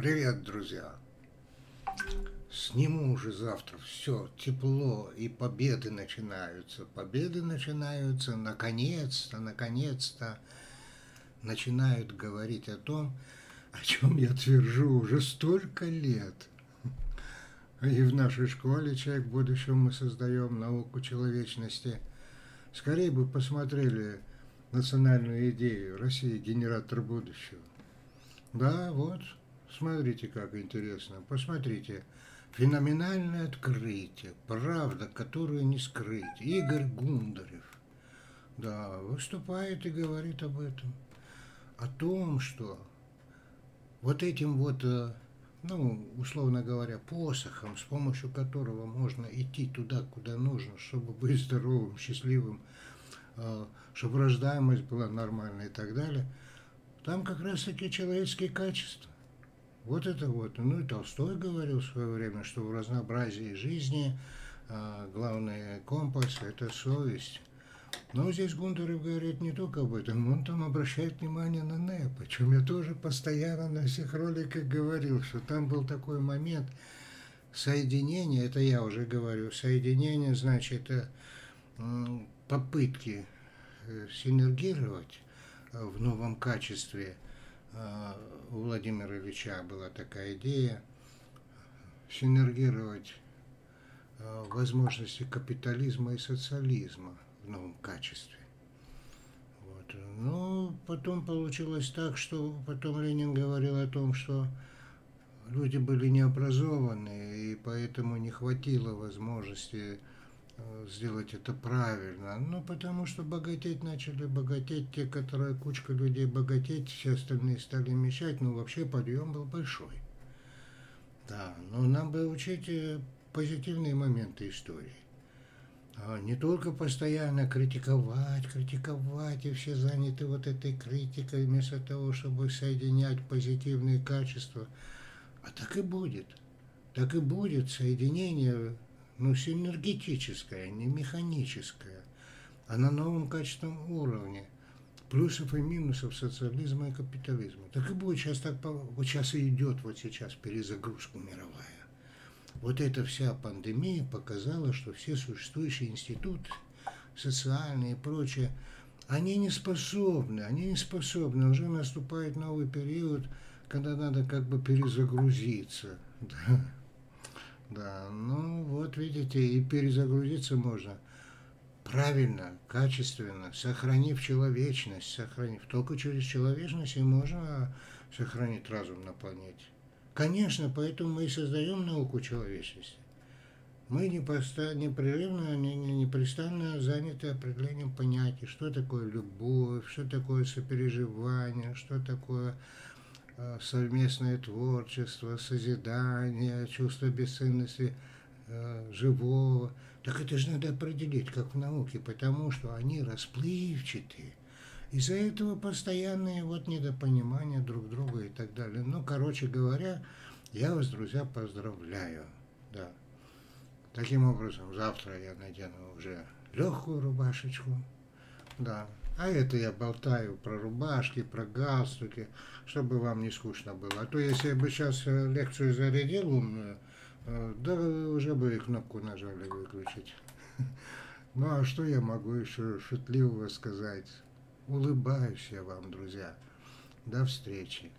Привет, друзья! Сниму уже завтра. Все, тепло, и победы начинаются. Победы начинаются, наконец-то, наконец-то начинают говорить о том, о чем я твержу уже столько лет. И в нашей школе «Человек в будущем» мы создаем науку человечности. Скорее бы посмотрели национальную идею России генератор будущего. Да, вот, смотрите, как интересно. Посмотрите, феноменальное открытие, правда, которую не скрыть. Игорь Гундарев, да, выступает и говорит об этом. О том, что вот этим вот, э, ну, условно говоря, посохом, с помощью которого можно идти туда, куда нужно, чтобы быть здоровым, счастливым, э, чтобы рождаемость была нормальной и так далее, там как раз таки человеческие качества. Вот это вот. Ну и Толстой говорил в свое время, что в разнообразии жизни э, главный компас – это совесть. Но здесь Гундарев говорит не только об этом, он там обращает внимание на НЭП. Причем я тоже постоянно на всех роликах говорил, что там был такой момент соединения, это я уже говорю, соединение, значит, э, попытки э, синергировать э, в новом качестве. У Владимира Ильича была такая идея синергировать возможности капитализма и социализма – в новом качестве. Вот. Но потом получилось так, что потом Ленин говорил о том, что люди были необразованы, и поэтому не хватило возможности сделать это правильно. Ну, потому что богатеть начали богатеть те, которые кучка людей богатеть, все остальные стали мешать, но вообще подъем был большой. Да, но нам бы учить э, позитивные моменты истории. А, не только постоянно критиковать, критиковать, и все заняты вот этой критикой, вместо того, чтобы соединять позитивные качества. А так и будет. Так и будет соединение, ну, синергетическое, не механическое, а на новом качественном уровне плюсов и минусов социализма и капитализма. Так и будет сейчас так, вот сейчас и идет вот сейчас перезагрузка мировая. Вот эта вся пандемия показала, что все существующие институты, социальные и прочее, они не способны, они не способны. Уже наступает новый период, когда надо как бы перезагрузиться. Да, да. ну вот видите, и перезагрузиться можно правильно, качественно, сохранив человечность, сохранив. Только через человечность и можно сохранить разум на планете. Конечно, поэтому мы и создаем науку человечности. Мы непрерывно, непрестанно заняты определением понятий, что такое любовь, что такое сопереживание, что такое совместное творчество, созидание, чувство бесценности э, живого. Так это же надо определить, как в науке, потому что они расплывчатые. Из-за этого постоянные вот недопонимания друг друга и так далее. Ну, короче говоря, я вас, друзья, поздравляю. Да. Таким образом, завтра я надену уже легкую рубашечку. Да. А это я болтаю про рубашки, про галстуки, чтобы вам не скучно было. А то если я бы сейчас э, лекцию зарядил умную, э, да уже бы и кнопку нажали выключить. Ну а что я могу еще шутливого сказать? Улыбаюсь я вам, друзья. До встречи.